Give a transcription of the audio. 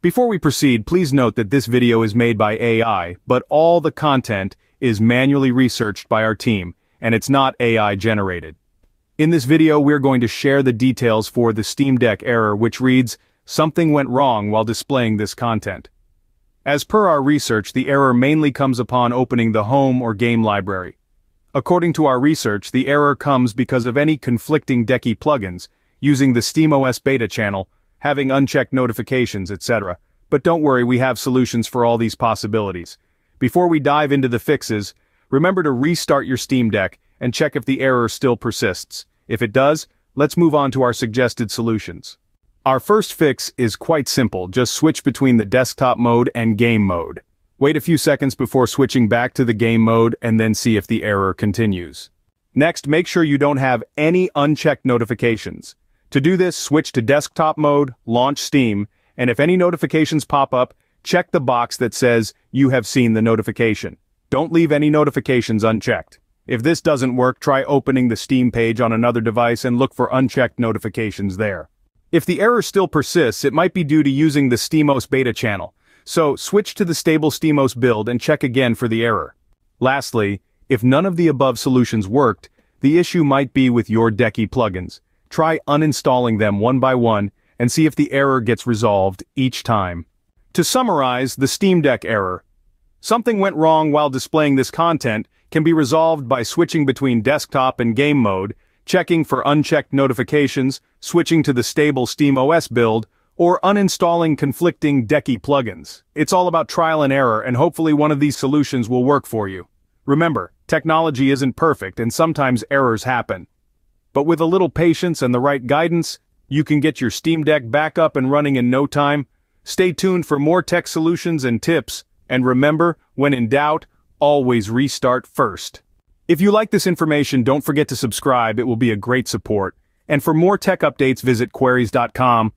Before we proceed, please note that this video is made by AI, but all the content is manually researched by our team, and it's not AI generated. In this video we're going to share the details for the Steam Deck error which reads, something went wrong while displaying this content. As per our research the error mainly comes upon opening the home or game library. According to our research the error comes because of any conflicting Decky plugins, using the SteamOS beta channel, having unchecked notifications, etc. But don't worry, we have solutions for all these possibilities. Before we dive into the fixes, remember to restart your Steam Deck and check if the error still persists. If it does, let's move on to our suggested solutions. Our first fix is quite simple, just switch between the desktop mode and game mode. Wait a few seconds before switching back to the game mode and then see if the error continues. Next, make sure you don't have any unchecked notifications. To do this, switch to desktop mode, launch Steam, and if any notifications pop up, check the box that says you have seen the notification. Don't leave any notifications unchecked. If this doesn't work, try opening the Steam page on another device and look for unchecked notifications there. If the error still persists, it might be due to using the SteamOS beta channel, so switch to the stable SteamOS build and check again for the error. Lastly, if none of the above solutions worked, the issue might be with your Decky plugins. Try uninstalling them one by one and see if the error gets resolved each time. To summarize, the Steam Deck error. Something went wrong while displaying this content can be resolved by switching between desktop and game mode, checking for unchecked notifications, switching to the stable Steam OS build, or uninstalling conflicting Decky plugins. It's all about trial and error and hopefully one of these solutions will work for you. Remember, technology isn't perfect and sometimes errors happen. But with a little patience and the right guidance, you can get your Steam Deck back up and running in no time. Stay tuned for more tech solutions and tips, and remember, when in doubt, always restart first. If you like this information, don't forget to subscribe, it will be a great support. And for more tech updates visit quaries.com,